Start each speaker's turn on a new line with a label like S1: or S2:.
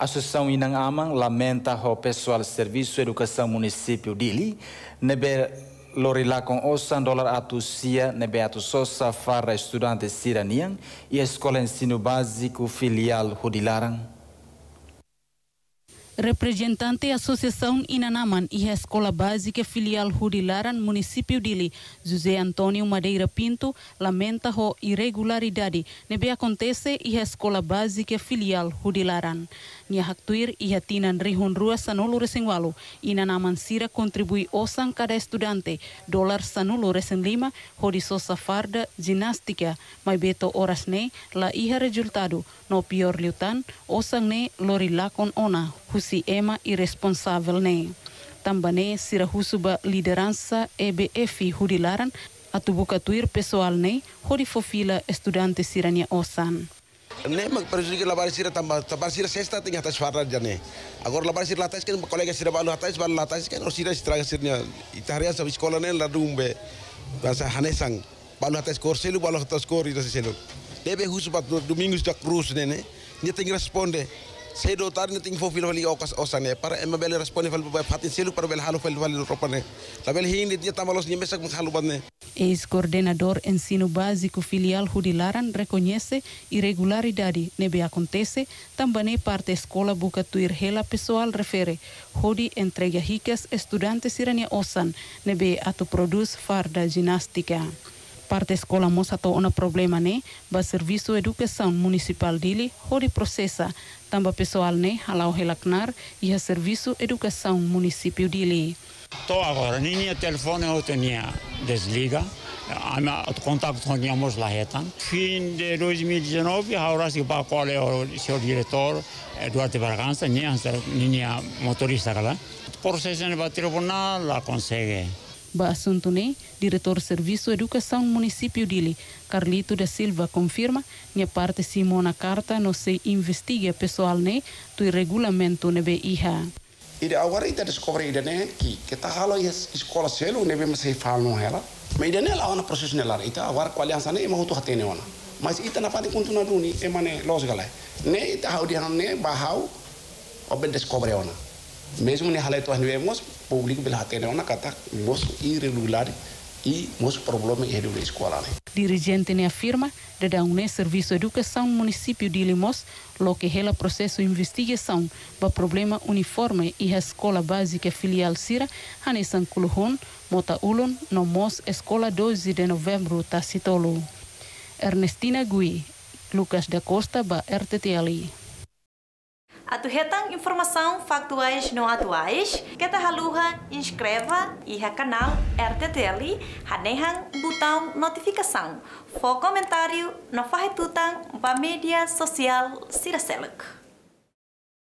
S1: Associação Inang Amang lamenta o pessoal Serviço Educação Município Dili, nebe lorila com osan dólar atu sia nebe atu sosa farra estudante siranian e a Escola Ensino Básico Filial Hudilarang.
S2: Representante da Associação Inanaman e a Escola Básica Filial Hudilaran, município de José Antônio Madeira Pinto, lamenta a irregularidade. Que acontece e a Escola Básica Filial Hudilaran. Nia haktuir e hatinan rihun rua sanolo resengwalu, Inanaman sira contribui osan cada estudante, dólar sanolo resen lima, hodiso safarda, ginástica, mai beto horas ne, la iha resultado, no pior liutan, osan ne lori lakon si ema irresponsável ne. Tambah ne sirahusu ba liderança EBF hudilaran atau buka tuir pessoal ne hodi fofila estudante sirania osan.
S3: Ne mag perjuangan labar sirah tambah tambah sirah sesta tinggal atas farad jane. Agor labar sirah atas kan kolega sirah balu atas balu atas kan orang sirah sirah sirnya itaharia sabi sekolah ne larumbe bahasa hanesang balu atas skor selu balu atas skor itu selu. Lebih khusus pada Domingus Jakrus nene, dia tinggal responde. seeɗo taade ne tingi fof wila wali o sane par ema ɓele respone fal hatin selu par ɓele haalo fel wali ropane la ɓele heeñde ƴettamalos ñimɓe sak haalo ɓatne ex
S2: coordenador ensino básico filial Judilaran reconhece irregularidade nebe acontece também parte escola Bucatuir Rela pessoal refere. Jodi entrega ricas estudantes irania osan nebe ato produz farda ginástica. Parte escola moça to ona problema ne ba serviço educação municipal dele hori processa tamba pessoal ne halau helaknar e a serviço educação município dele
S4: to agora ninha telefone eu tinha desliga. Ama contato com tínhamos lá retan. Fim de 2019 agora se para qual é o seu diretor Eduardo Bragança ninha ninha motorista kala processo no tribunal la consegue
S2: Ba assunto diretor Serviço Educação Município Dili, Carlito da Silva, confirma que parte Simona Carta não se investiga pessoal ne do regulamento nebe iha.
S5: Ide agora ida descobre ida ne que que tá halo is escola selo nebe mas se fala no ela. Mas ida ne lá ona processo ne lá ita agora com aliança ne ma hutu hatene ona. Mas ita na parte continua duni e mane los gala. Ne ita hau dia ne bahau obe descobre ona. Mesmo ne halai tuas vemos público bila hatene ona kata mos irregular e mos problema é do escola.
S2: Dirigente ne afirma de da une serviço educação município de Limos lo que rela processo investigação ba problema uniforme e a escola básica filial Sira Hanesan Kuluhun Mota Ulun no Mos Escola 12 de Novembro Tacitolo. Ernestina Gui, Lucas da Costa ba RTTLI.
S6: Atuhetang informação factuais não atuais, que ta haluha inscreva e a canal RTTL, hanehang botão notificação. For comentário, no farretutang ba mídia social Siraseluk.